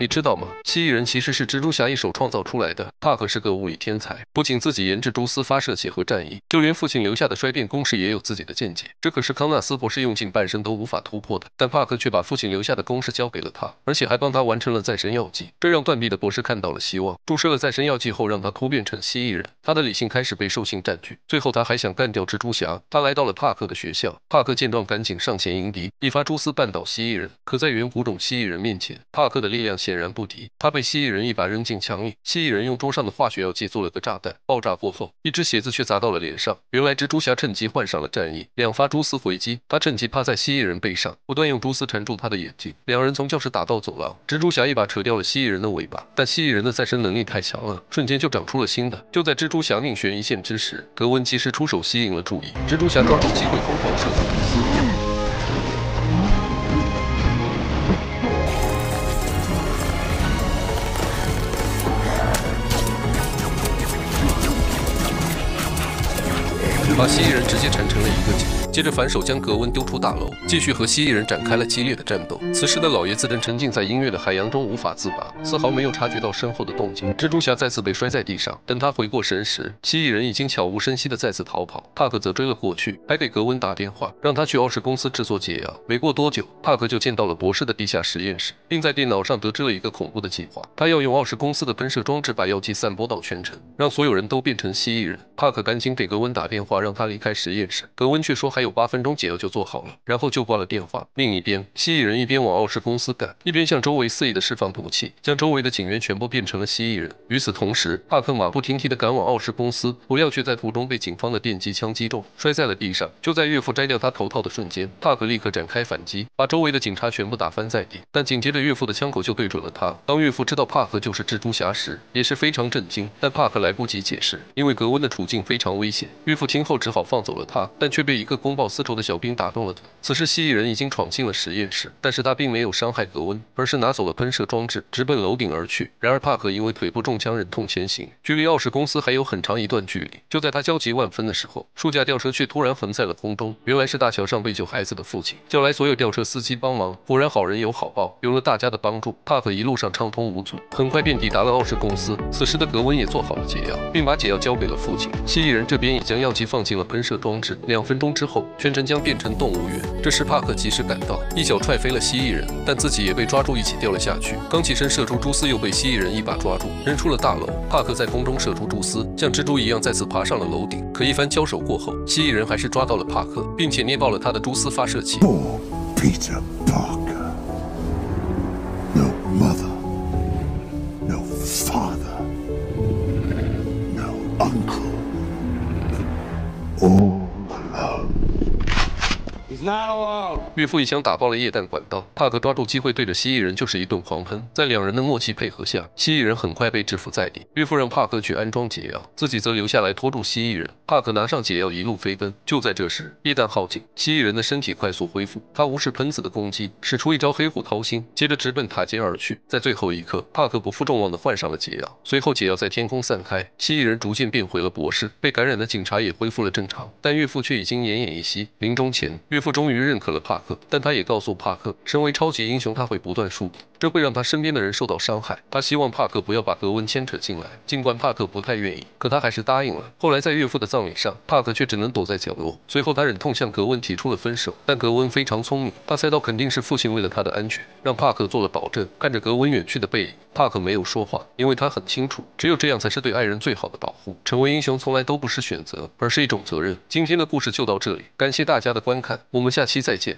你知道吗？蜥蜴人其实是蜘蛛侠一手创造出来的。帕克是个物理天才，不仅自己研制蛛丝发射器和战衣，就连父亲留下的衰变公式也有自己的见解。这可是康纳斯博士用尽半生都无法突破的。但帕克却把父亲留下的公式交给了他，而且还帮他完成了再生药剂，这让断臂的博士看到了希望。注射了再生药剂后，让他突变成蜥蜴人，他的理性开始被兽性占据。最后，他还想干掉蜘蛛侠。他来到了帕克的学校，帕克见状赶紧上前迎敌，一发蛛丝绊倒蜥蜴人。可在远古种蜥蜴人面前，帕克的力量显然不敌。他被蜥蜴人一把扔进墙里，蜥蜴人用桌上的化学药剂做了个炸弹，爆炸过后，一只鞋子却砸到了脸上。原来蜘蛛侠趁机换上了战衣，两发蛛丝回击，他趁机趴在蜥蜴人背上，不断用蛛丝缠住他的眼睛。两人从教室打到走廊，蜘蛛侠一把扯掉了蜥蜴人的尾巴，但蜥蜴人的再生能力太强了，瞬间就长出了新的。就在蜘蛛侠命悬一线之时，格温及时出手吸引了注意，蜘蛛侠抓住机会疯狂射把嫌疑人直接缠成了一个结。接着反手将格温丢出大楼，继续和蜥蜴人展开了激烈的战斗。此时的老爷子正沉浸在音乐的海洋中无法自拔，丝毫没有察觉到身后的动静。蜘蛛侠再次被摔在地上，等他回过神时，蜥蜴人已经悄无声息的再次逃跑。帕克则追了过去，还给格温打电话，让他去奥氏公司制作解药。没过多久，帕克就见到了博士的地下实验室，并在电脑上得知了一个恐怖的计划。他要用奥氏公司的喷射装置把药剂散播到全城，让所有人都变成蜥蜴人。帕克赶紧给格温打电话，让他离开实验室。格温却说还有八分钟解药就做好了，然后就挂了电话。另一边，蜥蜴人一边往奥氏公司赶，一边向周围肆意的释放毒气，将周围的警员全部变成了蜥蜴人。与此同时，帕克马不停蹄地赶往奥氏公司，不料却在途中被警方的电击枪击中，摔在了地上。就在岳父摘掉他头套的瞬间，帕克立刻展开反击，把周围的警察全部打翻在地。但紧接着，岳父的枪口就对准了他。当岳父知道帕克就是蜘蛛侠时，也是非常震惊。但帕克来不及解释，因为格温的处境非常危险。岳父听后只好放走了他，但却被一个公报私仇的小兵打动了他。此时，蜥蜴人已经闯进了实验室，但是他并没有伤害格温，而是拿走了喷射装置，直奔楼顶而去。然而，帕克因为腿部中枪忍痛前行，距离奥氏公司还有很长一段距离。就在他焦急万分的时候，数架吊车却突然横在了空中。原来是大桥上被救孩子的父亲叫来所有吊车司机帮忙。果然，好人有好报，有了大家的帮助，帕克一路上畅通无阻，很快便抵达了奥氏公司。此时的格温也做好了解药，并把解药交给了父亲。蜥蜴人这边也将药剂放进了喷射装置。两分钟之后，全城将变成动物园。这时，帕克及时赶到，一脚踹飞了蜥蜴人，但自己也被抓住，一起掉了下去。刚起身射出蛛丝，又被蜥蜴人一把抓住，扔出了大楼。帕克在空中射出蛛丝，像蜘蛛一样再次爬上了楼顶。可一番交手过后，蜥蜴人还是抓到了帕克，并且捏爆了他的蛛丝发射器。岳父一枪打爆了液氮管道，帕克抓住机会对着蜥蜴人就是一顿狂喷。在两人的默契配合下，蜥蜴人很快被制服在地。岳父让帕克去安装解药，自己则留下来拖住蜥蜴人。帕克拿上解药，一路飞奔。就在这时，液氮耗尽，蜥蜴人的身体快速恢复。他无视喷子的攻击，使出一招黑虎掏心，接着直奔塔尖而去。在最后一刻，帕克不负众望的换上了解药。随后，解药在天空散开，蜥蜴人逐渐变回了博士。被感染的警察也恢复了正常，但岳父却已经奄奄一息。临终前，岳父终于认可了帕克，但他也告诉帕克，身为超级英雄，他会不断输，这会让他身边的人受到伤害。他希望帕克不要把格温牵扯进来，尽管帕克不太愿意，可他还是答应了。后来在岳父的葬礼上，帕克却只能躲在角落。最后他忍痛向格温提出了分手，但格温非常聪明，他猜到肯定是父亲为了他的安全，让帕克做了保证。看着格温远去的背影，帕克没有说话，因为他很清楚，只有这样才是对爱人最好的保护。成为英雄从来都不是选择，而是一种责任。今天的故事就到这里，感谢大家的观看，我们下期再见。